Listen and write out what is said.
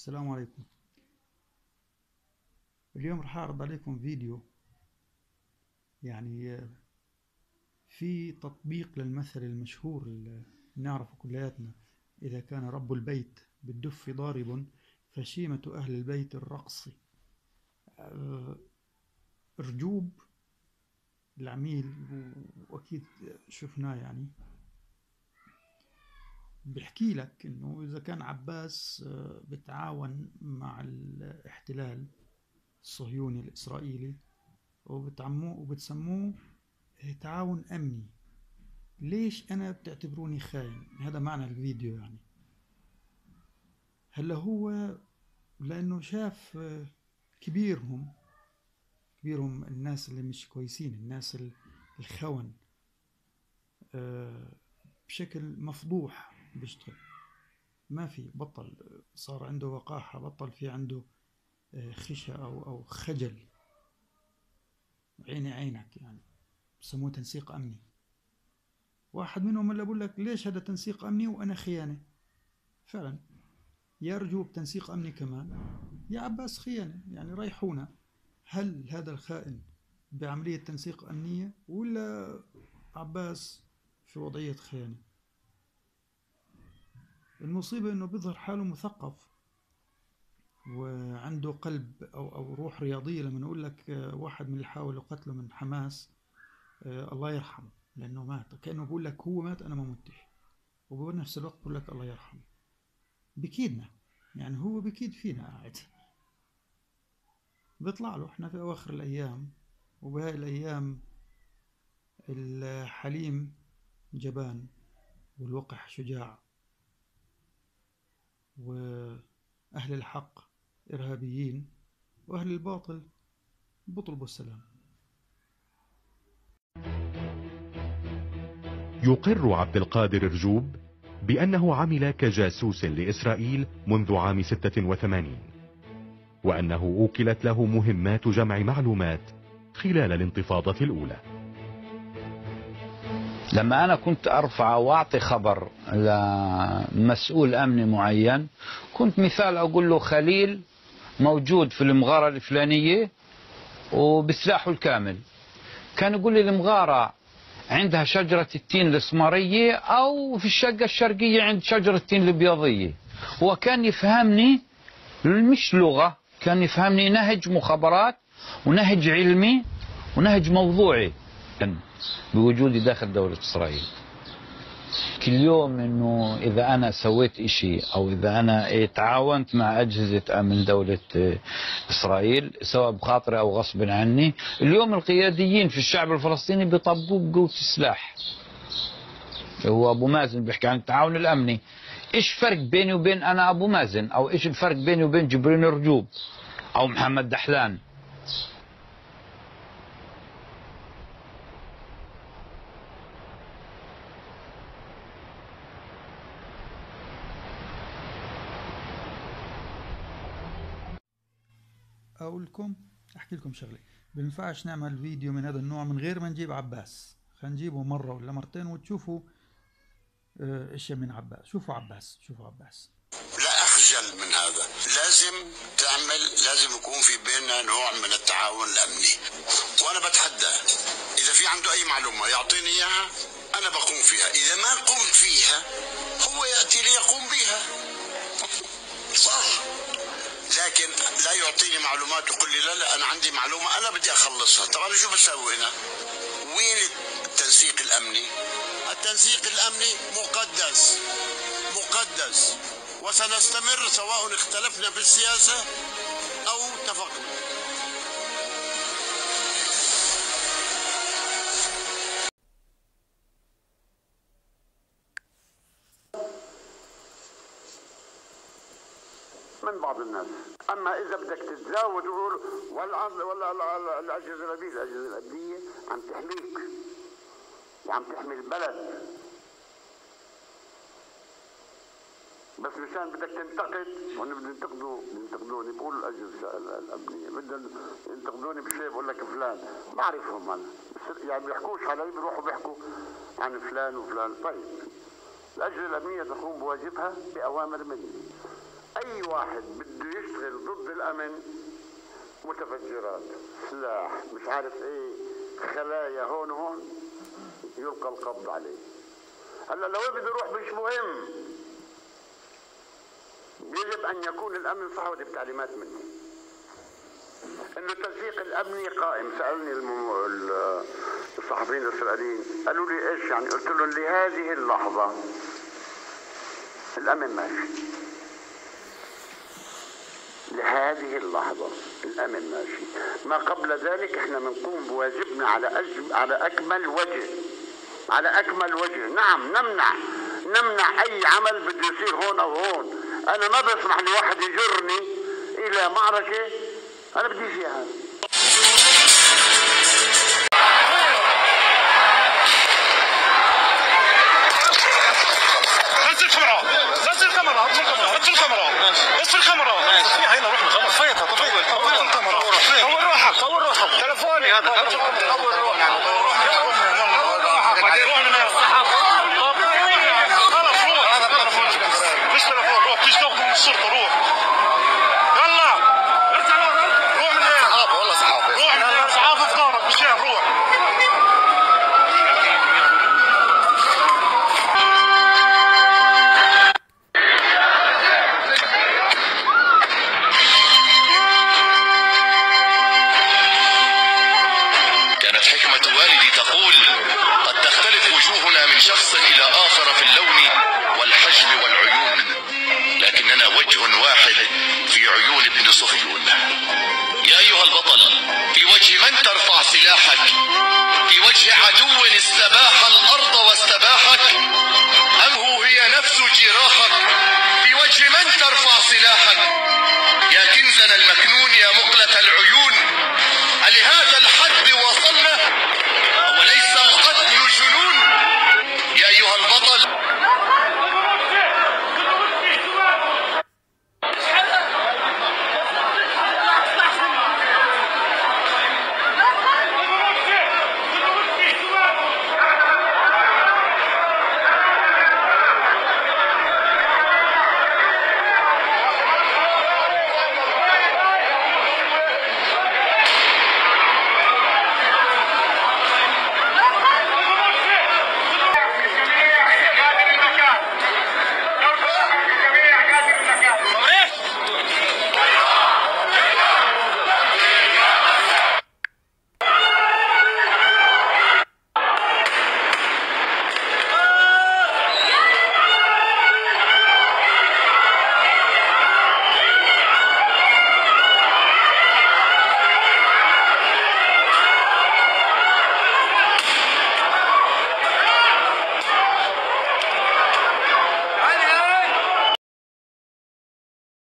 السلام عليكم. اليوم راح أعرض عليكم فيديو يعني في تطبيق للمثل المشهور اللي نعرفه كلياتنا إذا كان رب البيت بالدف ضارب فشيمة أهل البيت الرقص. آه، رجوب العميل وأكيد شفناه يعني. بيحكي لك إنه إذا كان عباس آه، بتعاون مع الاحتلال الصهيوني الإسرائيلي وبتعموه وبتسموه تعاون أمني. ليش أنا بتعتبروني خاين؟ هذا معنى الفيديو يعني. هلا هو لأنه شاف آه، كبيرهم كبيرهم الناس اللي مش كويسين الناس الخون آه، بشكل مفضوح. بيشتغل ما في بطل صار عنده وقاحة بطل في عنده آه، خشة أو أو خجل. عيني عينك يعني. بسموه تنسيق أمني. واحد منهم اللي بقول لك ليش هذا تنسيق أمني وأنا خيانة؟ فعلا. يرجو بتنسيق أمني كمان. يا عباس خيانة. يعني ريحونا هل هذا الخائن بعملية تنسيق أمنية ولا عباس في وضعية خيانة؟ المصيبة إنه بيظهر حاله مثقف وعنده قلب أو أو روح رياضية. لما نقول لك آه، واحد من اللي حاولوا قتله من حماس آه، الله يرحمه لأنه مات. كانه بقول لك هو مات أنا ما متش. وبنفس الوقت بقول لك الله يرحمه. بكيدنا. يعني هو بكيد فينا قاعد. بيطلع له. إحنا في أواخر الأيام. وبهاي الأيام الحليم جبان والوقح شجاع. وأهل الحق إرهابيين وأهل الباطل بطلبوا السلام يقر عبد القادر رجوب بأنه عمل كجاسوس لإسرائيل منذ عام 86 وأنه أوكلت له مهمات جمع معلومات خلال الانتفاضة الأولى. لما أنا كنت أرفع وأعطي خبر لمسؤول أمني معين كنت مثال أقول له خليل موجود في المغارة الفلانية وبسلاحه الكامل. كان يقول لي المغارة عندها شجرة التين الإسمارية أو في الشقة الشرقية عند شجرة التين البيضية هو كان يفهمني مش لغة كان يفهمني نهج مخابرات ونهج علمي ونهج موضوعي. بوجودي داخل دولة إسرائيل. كل يوم إنه إذا أنا سويت إشي أو إذا أنا إيه تعاونت مع أجهزة أمن دولة إيه إسرائيل سواء بخاطري أو غصب عني اليوم القياديين في الشعب الفلسطيني بيطبقوا بقوة السلاح. هو أبو مازن بيحكي عن التعاون الأمني. إيش فرق بيني وبين أنا أبو مازن؟ أو إيش الفرق بيني وبين جبرين رجوب أو محمد دحلان؟ أقول لكم أحكي لكم شغلة. بينفعش نعمل فيديو من هذا النوع من غير ما نجيب عباس. خلينا نجيبه مرة ولا مرتين وتشوفوا آه، اشياء من عباس. شوفوا عباس شوفوا عباس. لا أخجل من هذا. لازم تعمل لازم يكون في بيننا نوع من التعاون الأمني. وأنا بتحدى إذا في عنده أي معلومة يعطيني إياها أنا بقوم فيها. إذا ما قمت فيها هو يأتي ليقوم بها لكن لا يعطيني معلومات يقول لي لا لا أنا عندي معلومة أنا بدي أخلصها. طب أنا شو بسوي هنا وين التنسيق الأمني؟ التنسيق الأمني مقدس مقدس. وسنستمر سواء اختلفنا في السياسة أو اتفقنا. من بعض الناس. أما إذا بدك تتزاوج وتقول ولا الاجهزه الامنيه الاجهزه الامنيه عم تحميك. وعم تحمي البلد. بس مشان بدك تنتقد وهن بدهم ينتقدوا ينتقدوني. بقول الاجهزه الامنيه بدهم ينتقدوني بشيء بقول لك فلان. بعرفهم أنا. يعني بيحكوش علي بيروحوا بيحكوا عن فلان وفلان. طيب. الاجهزه الامنيه تقوم بواجبها بأوامر مني. أي واحد بده يشتغل ضد الأمن متفجرات سلاح مش عارف إيه خلايا هون هون يلقى القبض عليه. هلأ لو بده يروح مش مهم. يجب أن يكون الأمن صح ودي بتعليمات مني. إنه التنسيق الأمني قائم. سألني الم... الصحفيين الإسرائيليين قالوا لي إيش يعني؟ قلت لهم لهذه اللحظة الأمن ماشي. لهذه اللحظة. الأمن ماشي. ما قبل ذلك إحنا بنقوم بواجبنا على على أكمل وجه. على أكمل وجه. نعم نمنع. نمنع أي عمل بده يصير هون أو هون. أنا ما بسمح لواحد يجرني إلى معركة. أنا بدي فيها نزل الكاميرا فيها هنا روح خلاص طفيتها طفيتها طفيت الكاميرا طور روحك طور روحك تلفوني هذا طور روحك بعدين روح من هنا خلاص روح مش تلفون روح تيجي تاخذ من الشرطه روح صهيون يا أيها البطل في وجه من ترفع سلاحك؟ في وجه عدو استباح الأرض واستباحك؟ أم هو هي نفس جراحك؟ في وجه من ترفع سلاحك؟